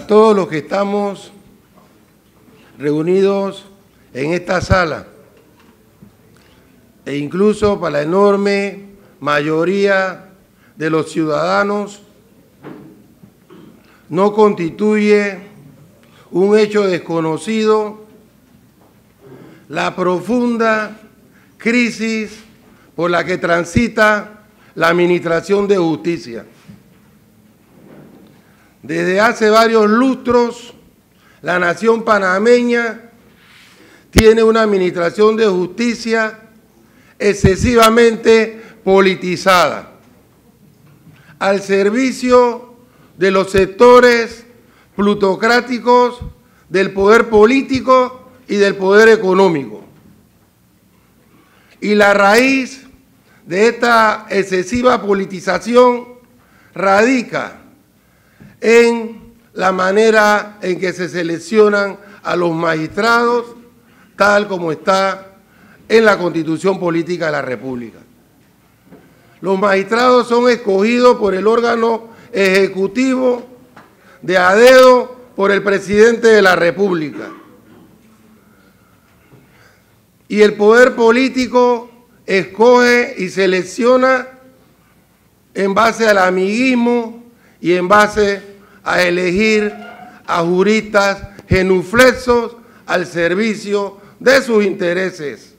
para todos los que estamos reunidos en esta sala e incluso para la enorme mayoría de los ciudadanos, no constituye un hecho desconocido la profunda crisis por la que transita la Administración de Justicia. Desde hace varios lustros, la nación panameña tiene una administración de justicia excesivamente politizada, al servicio de los sectores plutocráticos del poder político y del poder económico. Y la raíz de esta excesiva politización radica en la manera en que se seleccionan a los magistrados, tal como está en la Constitución Política de la República. Los magistrados son escogidos por el órgano ejecutivo de a por el presidente de la República. Y el poder político escoge y selecciona en base al amiguismo y en base a elegir a juristas genuflexos al servicio de sus intereses.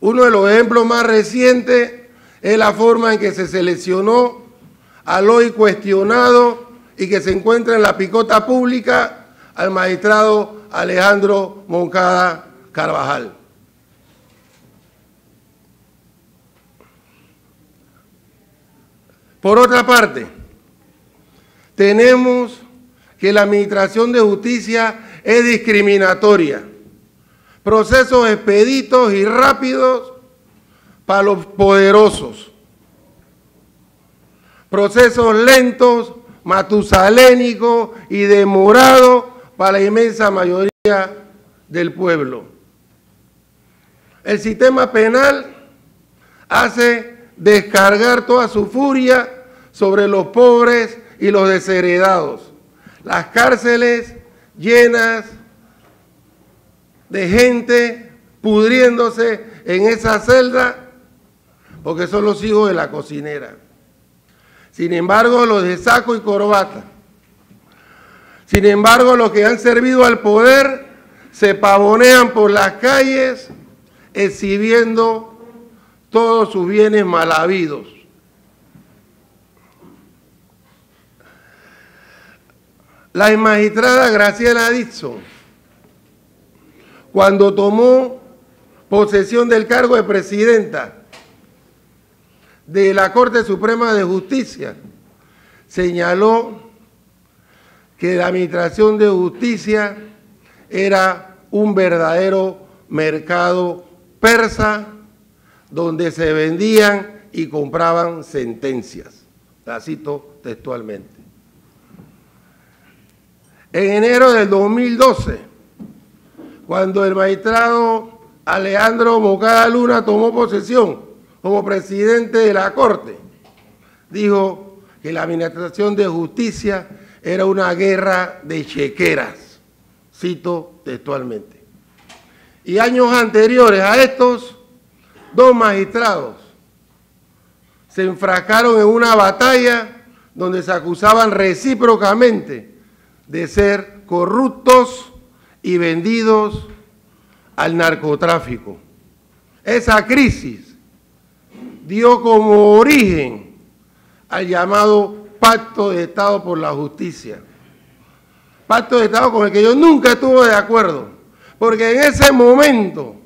Uno de los ejemplos más recientes es la forma en que se seleccionó al hoy cuestionado y que se encuentra en la picota pública al magistrado Alejandro Moncada Carvajal. Por otra parte, tenemos que la Administración de Justicia es discriminatoria. Procesos expeditos y rápidos para los poderosos. Procesos lentos, matusalénicos y demorados para la inmensa mayoría del pueblo. El sistema penal hace descargar toda su furia sobre los pobres y los desheredados. Las cárceles llenas de gente pudriéndose en esa celda porque son los hijos de la cocinera. Sin embargo, los de saco y corbata. Sin embargo, los que han servido al poder se pavonean por las calles exhibiendo todos sus bienes mal habidos. La magistrada Graciela Dixon, cuando tomó posesión del cargo de presidenta de la Corte Suprema de Justicia, señaló que la Administración de Justicia era un verdadero mercado persa donde se vendían y compraban sentencias. La cito textualmente. En enero del 2012, cuando el magistrado Alejandro Mocada Luna tomó posesión como presidente de la Corte, dijo que la Administración de Justicia era una guerra de chequeras, cito textualmente. Y años anteriores a estos, dos magistrados se enfrascaron en una batalla donde se acusaban recíprocamente de ser corruptos y vendidos al narcotráfico. Esa crisis dio como origen al llamado Pacto de Estado por la Justicia. Pacto de Estado con el que yo nunca estuve de acuerdo, porque en ese momento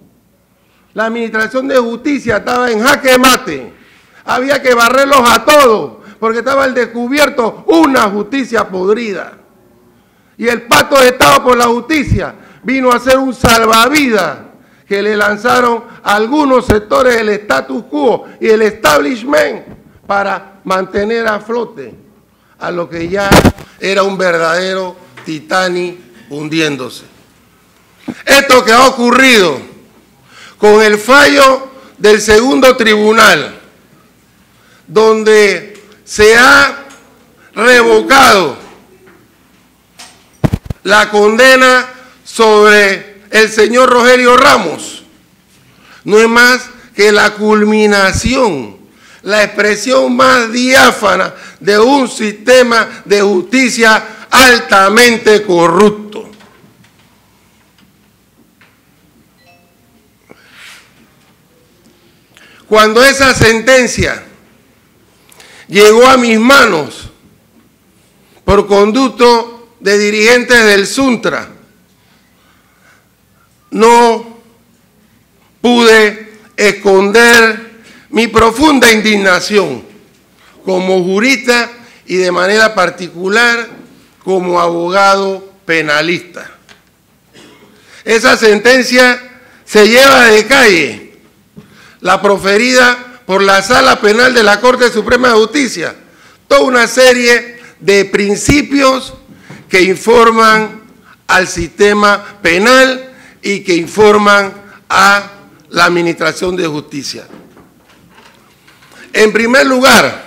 la administración de justicia estaba en jaque mate. Había que barrerlos a todos, porque estaba al descubierto una justicia podrida. Y el pacto de Estado por la justicia vino a ser un salvavidas que le lanzaron algunos sectores del status quo y el establishment para mantener a flote a lo que ya era un verdadero Titanic hundiéndose. Esto que ha ocurrido con el fallo del segundo tribunal, donde se ha revocado la condena sobre el señor Rogelio Ramos. No es más que la culminación, la expresión más diáfana de un sistema de justicia altamente corrupto. Cuando esa sentencia llegó a mis manos por conducto de dirigentes del Suntra, no pude esconder mi profunda indignación como jurista y de manera particular como abogado penalista. Esa sentencia se lleva de calle, la proferida por la Sala Penal de la Corte Suprema de Justicia, toda una serie de principios que informan al sistema penal y que informan a la Administración de Justicia. En primer lugar,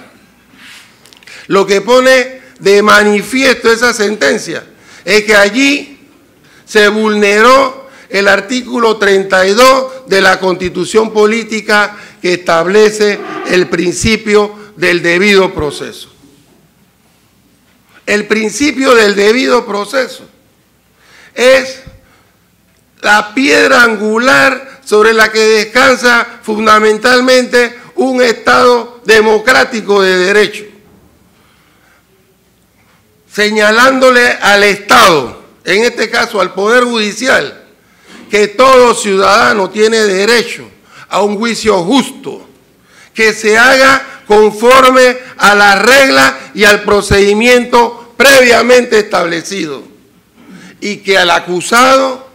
lo que pone de manifiesto esa sentencia es que allí se vulneró el artículo 32 de la Constitución Política que establece el principio del debido proceso. El principio del debido proceso es la piedra angular sobre la que descansa fundamentalmente un Estado democrático de derecho señalándole al Estado, en este caso al Poder Judicial, que todo ciudadano tiene derecho a un juicio justo, que se haga conforme a la regla y al procedimiento previamente establecido y que al acusado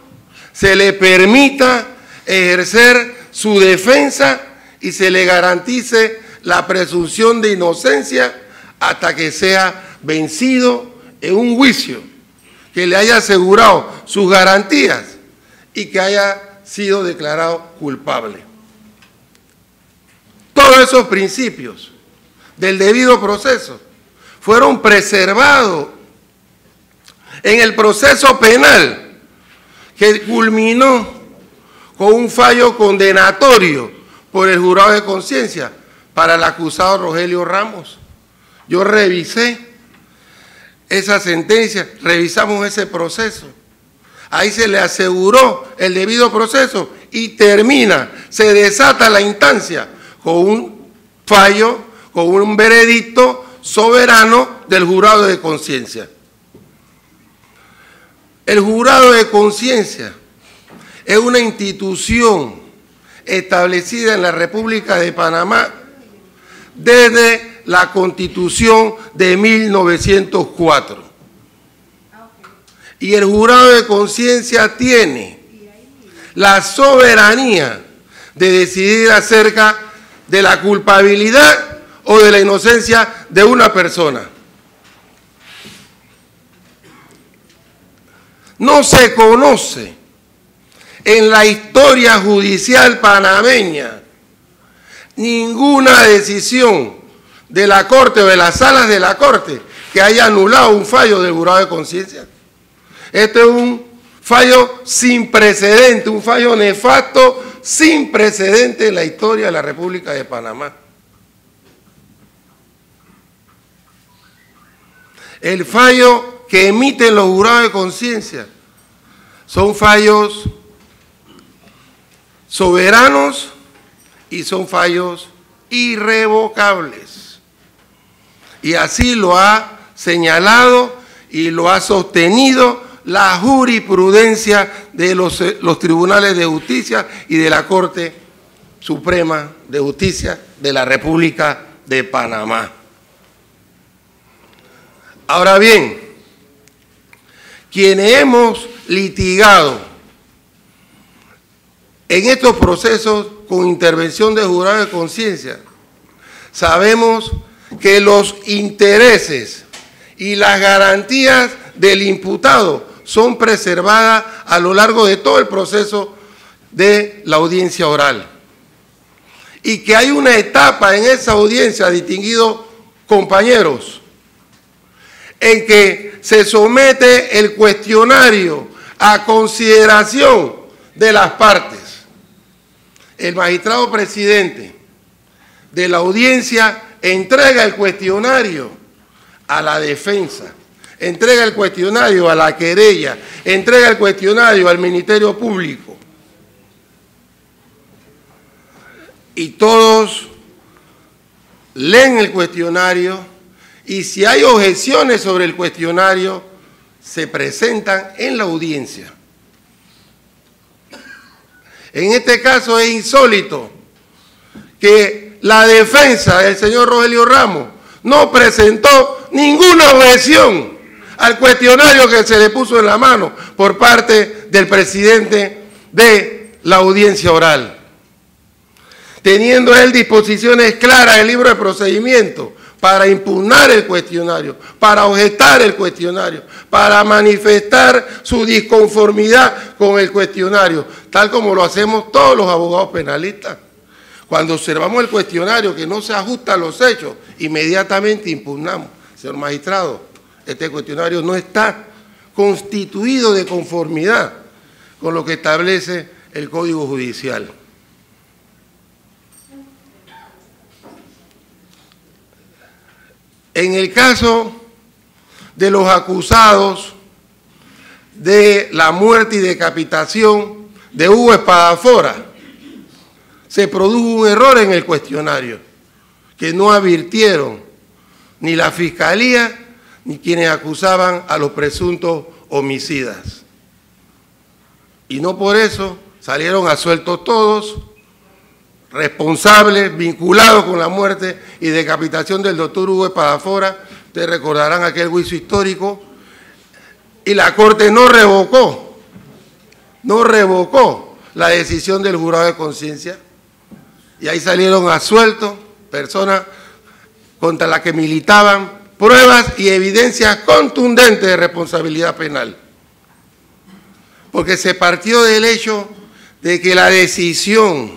se le permita ejercer su defensa y se le garantice la presunción de inocencia hasta que sea vencido en un juicio que le haya asegurado sus garantías y que haya sido declarado culpable. Todos esos principios del debido proceso fueron preservados en el proceso penal que culminó con un fallo condenatorio por el jurado de conciencia para el acusado Rogelio Ramos. Yo revisé esa sentencia, revisamos ese proceso. Ahí se le aseguró el debido proceso y termina, se desata la instancia con un fallo, con un veredicto soberano del jurado de conciencia. El jurado de conciencia es una institución establecida en la República de Panamá desde la constitución de 1904. Y el jurado de conciencia tiene la soberanía de decidir acerca de la culpabilidad o de la inocencia de una persona. No se conoce en la historia judicial panameña ninguna decisión de la Corte o de las salas de la Corte que haya anulado un fallo del jurado de conciencia. Este es un fallo sin precedente, un fallo nefasto sin precedente en la historia de la República de Panamá. El fallo que emiten los jurados de conciencia son fallos soberanos y son fallos irrevocables. Y así lo ha señalado y lo ha sostenido la jurisprudencia de los, eh, los, tribunales de justicia y de la Corte Suprema de Justicia de la República de Panamá. Ahora bien, quienes hemos litigado en estos procesos con intervención de jurado de conciencia, sabemos que los intereses y las garantías del imputado son preservadas a lo largo de todo el proceso de la audiencia oral. Y que hay una etapa en esa audiencia, distinguidos compañeros, en que se somete el cuestionario a consideración de las partes. El magistrado presidente de la audiencia entrega el cuestionario a la defensa, entrega el cuestionario a la querella, entrega el cuestionario al Ministerio Público. Y todos leen el cuestionario y si hay objeciones sobre el cuestionario, se presentan en la audiencia. En este caso es insólito que la defensa del señor Rogelio Ramos no presentó ninguna objeción al cuestionario que se le puso en la mano por parte del presidente de la audiencia oral. Teniendo él disposiciones claras en el libro de procedimiento para impugnar el cuestionario, para objetar el cuestionario, para manifestar su disconformidad con el cuestionario, tal como lo hacemos todos los abogados penalistas. Cuando observamos el cuestionario que no se ajusta a los hechos, inmediatamente impugnamos. Señor magistrado, este cuestionario no está constituido de conformidad con lo que establece el Código Judicial. En el caso de los acusados de la muerte y decapitación de Hugo Espadafora, se produjo un error en el cuestionario que no advirtieron ni la fiscalía ni quienes acusaban a los presuntos homicidas. Y no por eso salieron a todos responsables, vinculados con la muerte y decapitación del doctor Hugo Espadafora. Ustedes recordarán aquel juicio histórico. Y la Corte no revocó, no revocó la decisión del jurado de conciencia. Y ahí salieron a personas contra las que militaban pruebas y evidencias contundentes de responsabilidad penal. Porque se partió del hecho de que la decisión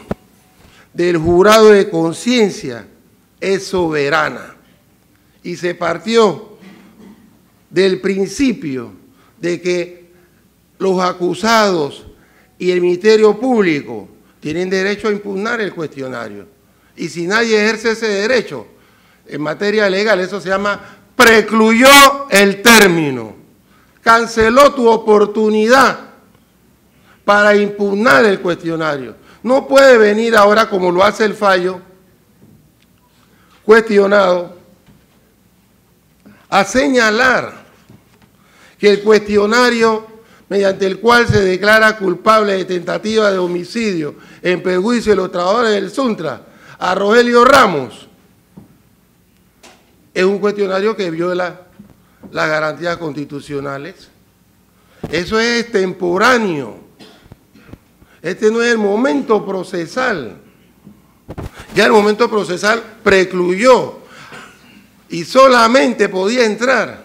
del jurado de conciencia es soberana. Y se partió del principio de que los acusados y el Ministerio Público tienen derecho a impugnar el cuestionario. Y si nadie ejerce ese derecho, en materia legal eso se llama precluyó el término, canceló tu oportunidad para impugnar el cuestionario. No puede venir ahora como lo hace el fallo, cuestionado, a señalar que el cuestionario mediante el cual se declara culpable de tentativa de homicidio en perjuicio de los trabajadores del Suntra a Rogelio Ramos es un cuestionario que viola las garantías constitucionales. Eso es temporáneo. Este no es el momento procesal. Ya el momento procesal precluyó y solamente podía entrar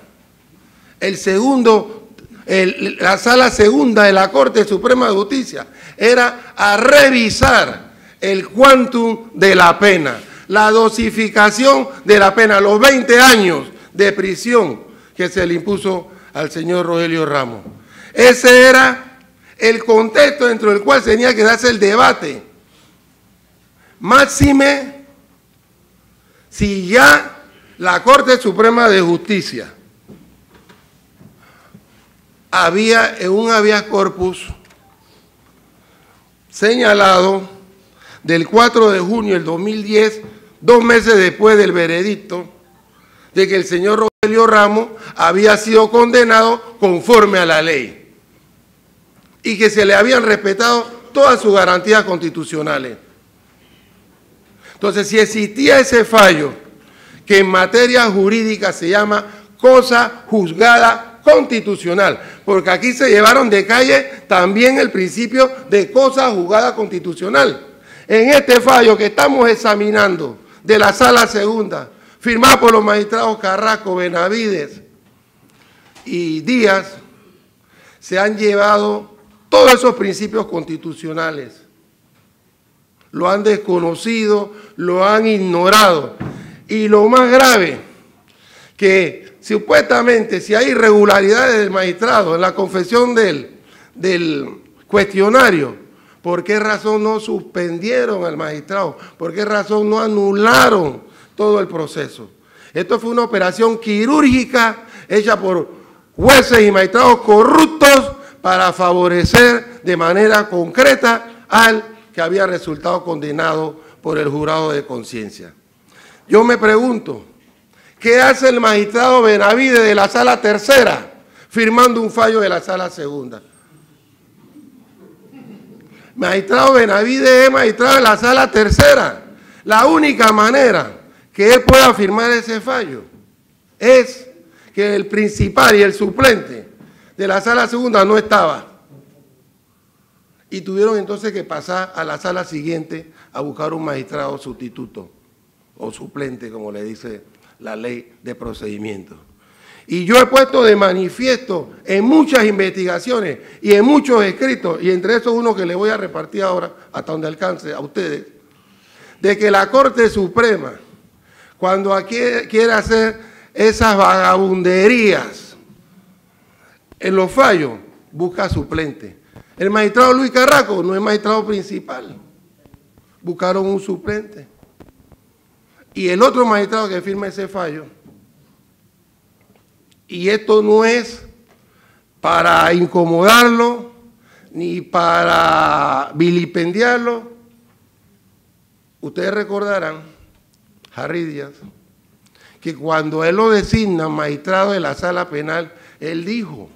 el segundo, la sala segunda de la Corte Suprema de Justicia. Era a revisar el quantum de la pena, la dosificación de la pena, los 20 años de prisión que se le impuso al señor Rogelio Ramos. Ese era el contexto dentro del cual tenía que darse el debate. Máxime si ya la Corte Suprema de Justicia había en un habeas corpus señalado del 4 de junio del 2010, dos meses después del veredicto, de que el señor Rogelio Ramos había sido condenado conforme a la ley y que se le habían respetado todas sus garantías constitucionales. Entonces, si existía ese fallo, que en materia jurídica se llama cosa juzgada constitucional, porque aquí se llevaron de calle también el principio de cosa juzgada constitucional. En este fallo que estamos examinando de la sala segunda, firmado por los magistrados Carrasco, Benavides y Díaz, se han llevado todos esos principios constitucionales. Lo han desconocido, lo han ignorado. Y lo más grave, que supuestamente si hay irregularidades del magistrado en la confesión del, del cuestionario, ¿por qué razón no suspendieron al magistrado? ¿Por qué razón no anularon todo el proceso? Esto fue una operación quirúrgica hecha por jueces y magistrados corruptos para favorecer de manera concreta al que había resultado condenado por el jurado de conciencia. Yo me pregunto, ¿qué hace el magistrado Benavide de la sala tercera firmando un fallo de la sala segunda? Magistrado Benavide es magistrado de la sala tercera. La única manera que él pueda firmar ese fallo es que el principal y el suplente de la sala segunda no estaba. Y tuvieron entonces que pasar a la sala siguiente a buscar un magistrado sustituto o suplente, como le dice la ley de procedimiento. Y yo he puesto de manifiesto en muchas investigaciones y en muchos escritos, y entre esos uno que le voy a repartir ahora hasta donde alcance a ustedes, de que la Corte Suprema, cuando quiere hacer esas vagabunderías en los fallos, busca suplente. El magistrado Luis Carraco no es magistrado principal. Buscaron un suplente. Y el otro magistrado que firma ese fallo, y esto no es para incomodarlo, ni para vilipendiarlo, ustedes recordarán, Harry Díaz, que cuando él lo designa magistrado de la sala penal, él dijo,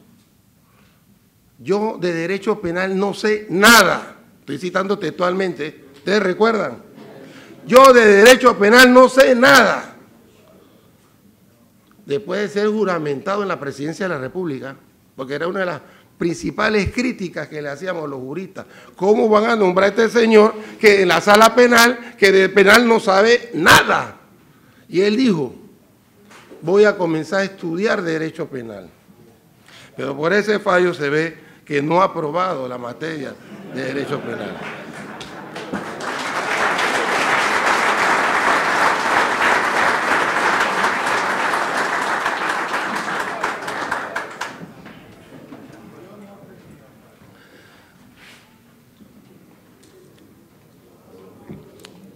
yo de derecho penal no sé nada. Estoy citando textualmente. ¿Ustedes recuerdan? Yo de derecho penal no sé nada. Después de ser juramentado en la presidencia de la República, porque era una de las principales críticas que le hacíamos los juristas. ¿Cómo van a nombrar a este señor que en la sala penal, que de penal no sabe nada? Y él dijo, voy a comenzar a estudiar derecho penal. Pero por ese fallo se ve que no ha aprobado la materia de derecho penal.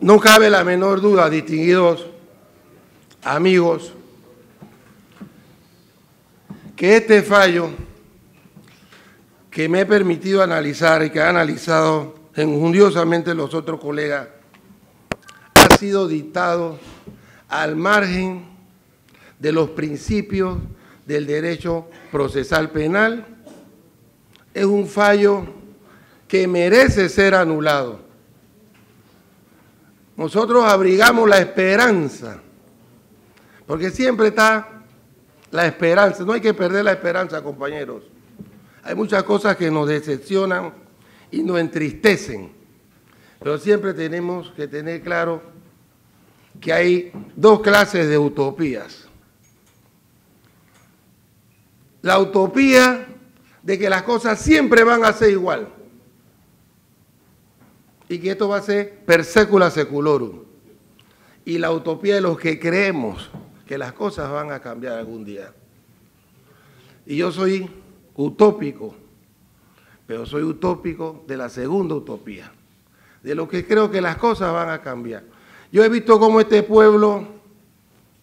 No cabe la menor duda, distinguidos amigos, que este fallo que me he permitido analizar y que han analizado enjundiosamente los otros colegas ha sido dictado al margen de los principios del derecho procesal penal. Es un fallo que merece ser anulado. Nosotros abrigamos la esperanza, porque siempre está la esperanza, no hay que perder la esperanza, compañeros. Hay muchas cosas que nos decepcionan y nos entristecen, pero siempre tenemos que tener claro que hay dos clases de utopías. La utopía de que las cosas siempre van a ser igual y que esto va a ser per secula seculorum. Y la utopía de los que creemos que las cosas van a cambiar algún día. Y yo soy utópico, pero soy utópico de la segunda utopía, de lo que creo que las cosas van a cambiar. Yo he visto cómo este pueblo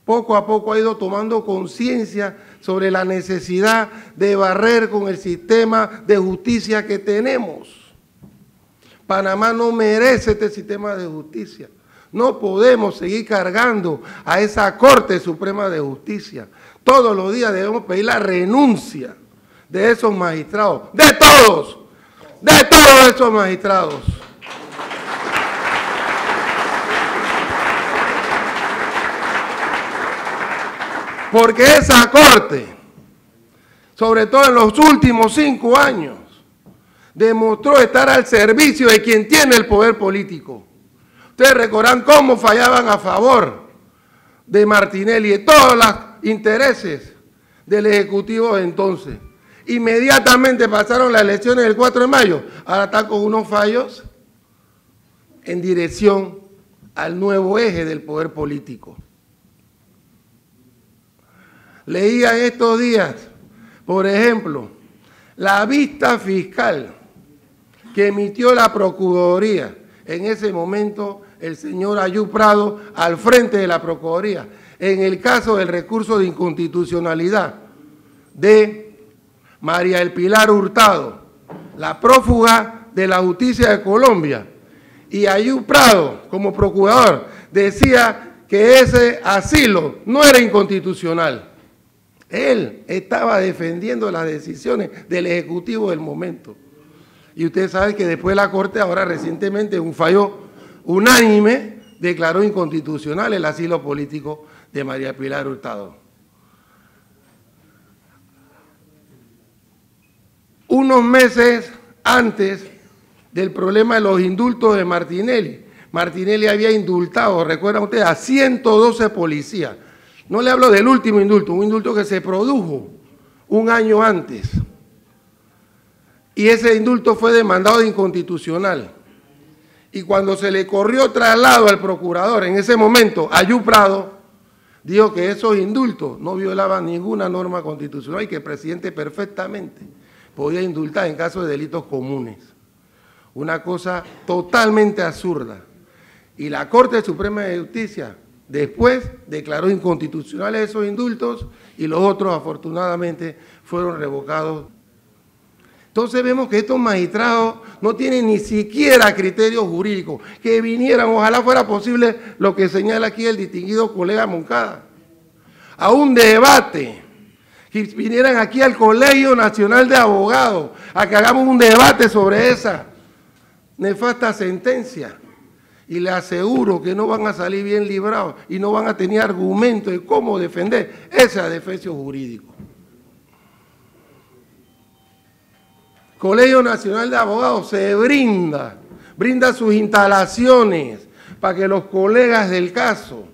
poco a poco ha ido tomando conciencia sobre la necesidad de barrer con el sistema de justicia que tenemos. Panamá no merece este sistema de justicia. No podemos seguir cargando a esa Corte Suprema de Justicia. Todos los días debemos pedir la renuncia de esos magistrados, de todos, de todos esos magistrados. Porque esa Corte, sobre todo en los últimos cinco años, demostró estar al servicio de quien tiene el poder político. Ustedes recordarán cómo fallaban a favor de Martinelli y de todos los intereses del Ejecutivo de entonces. Inmediatamente pasaron las elecciones del 4 de mayo. Ahora están con unos fallos en dirección al nuevo eje del poder político. leía estos días, por ejemplo, la vista fiscal que emitió la Procuraduría, en ese momento el señor Ayú Prado al frente de la Procuraduría, en el caso del recurso de inconstitucionalidad de María El Pilar Hurtado, la prófuga de la justicia de Colombia, y Ayú Prado, como procurador, decía que ese asilo no era inconstitucional. Él estaba defendiendo las decisiones del Ejecutivo del momento. Y usted sabe que después la Corte, ahora recientemente, un fallo unánime, declaró inconstitucional el asilo político de María Pilar Hurtado. Unos meses antes del problema de los indultos de Martinelli, Martinelli había indultado, recuerdan ustedes, a 112 policías. No le hablo del último indulto, un indulto que se produjo un año antes. Y ese indulto fue demandado de inconstitucional. Y cuando se le corrió traslado al procurador, en ese momento, Ayú Prado, dijo que esos indultos no violaban ninguna norma constitucional y que el presidente perfectamente podía indultar en caso de delitos comunes. Una cosa totalmente absurda. Y la Corte Suprema de Justicia después declaró inconstitucionales esos indultos y los otros afortunadamente fueron revocados. Entonces vemos que estos magistrados no tienen ni siquiera criterios jurídicos, que vinieran, ojalá fuera posible lo que señala aquí el distinguido colega Moncada, a un debate, que vinieran aquí al Colegio Nacional de Abogados, a que hagamos un debate sobre esa nefasta sentencia y le aseguro que no van a salir bien librados y no van a tener argumentos de cómo defender ese adefesio jurídico. Colegio Nacional de Abogados se brinda, brinda sus instalaciones para que los colegas del caso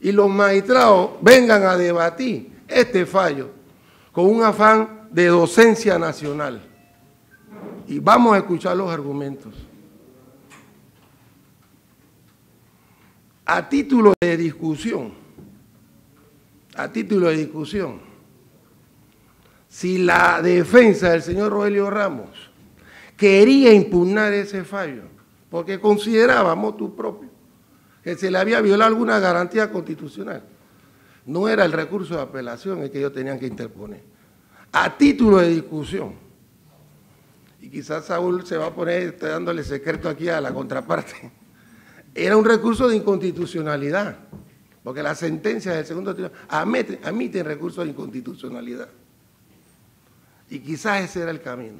y los magistrados vengan a debatir este fallo con un afán de docencia nacional. Y vamos a escuchar los argumentos. a título de discusión, a título de discusión, si la defensa del señor Rogelio Ramos quería impugnar ese fallo, porque considerábamos tú propio que se le había violado alguna garantía constitucional, no era el recurso de apelación el que ellos tenían que interponer, a título de discusión. Y quizás Saúl se va a poner dándole secreto aquí a la contraparte era un recurso de inconstitucionalidad, porque la sentencia del segundo tribunal admite, admiten recursos de inconstitucionalidad. Y quizás ese era el camino,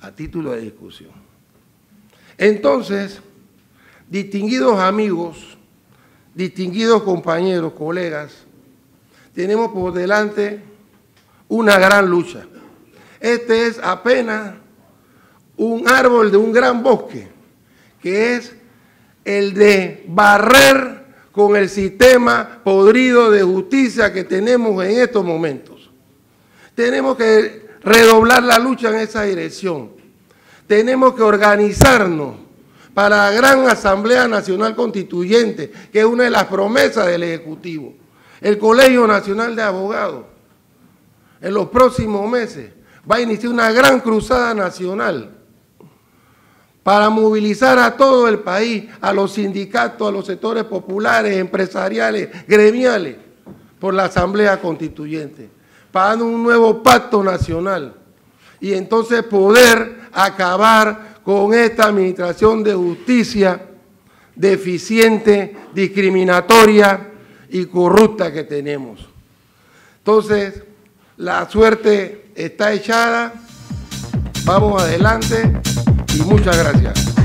a título de discusión. Entonces, distinguidos amigos, distinguidos compañeros, colegas, tenemos por delante una gran lucha. Este es apenas un árbol de un gran bosque, que es el de barrer con el sistema podrido de justicia que tenemos en estos momentos. Tenemos que redoblar la lucha en esa dirección. Tenemos que organizarnos para la gran Asamblea Nacional Constituyente, que es una de las promesas del Ejecutivo. El Colegio Nacional de Abogados, en los próximos meses, va a iniciar una gran cruzada nacional para movilizar a todo el país, a los sindicatos, a los sectores populares, empresariales, gremiales, por la Asamblea Constituyente, para un nuevo pacto nacional y entonces poder acabar con esta administración de justicia deficiente, discriminatoria y corrupta que tenemos. Entonces, la suerte está echada, vamos adelante y muchas gracias.